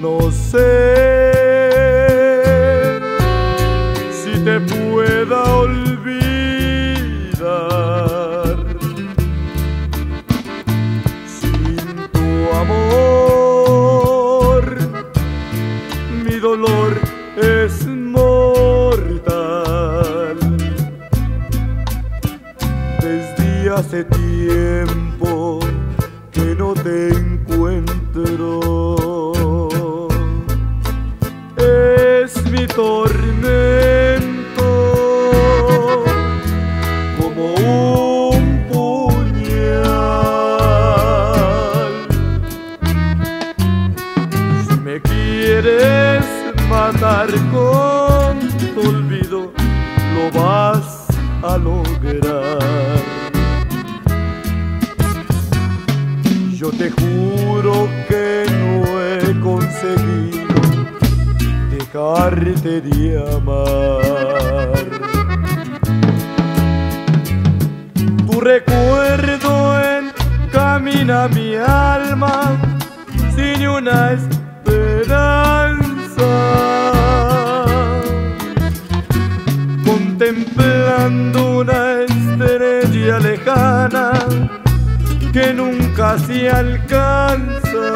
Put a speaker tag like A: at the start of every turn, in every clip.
A: No sé amor. Mi dolor es mortal. Desde hace tiempo que no te encuentro. Quieres matar con tu olvido, lo vas a lograr. Yo te juro que no he conseguido dejarte de amar. Tu recuerdo encamina mi alma sin una esperanza. Contemplando una estrella lejana que nunca se alcanza.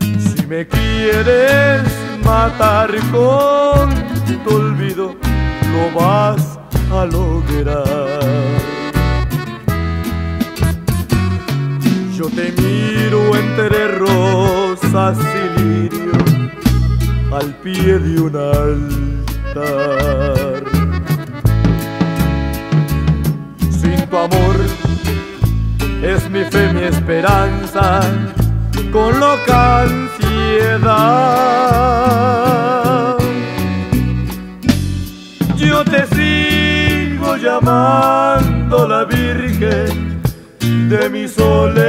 A: Si me quieres matar con tu olvido, lo vas a lograr. Yo te miro entre rosas y lirios al pie de un altar. Sin tu amor es mi fe, mi esperanza, con loca ansiedad. Yo te sigo llamando la Virgen de mi soledad.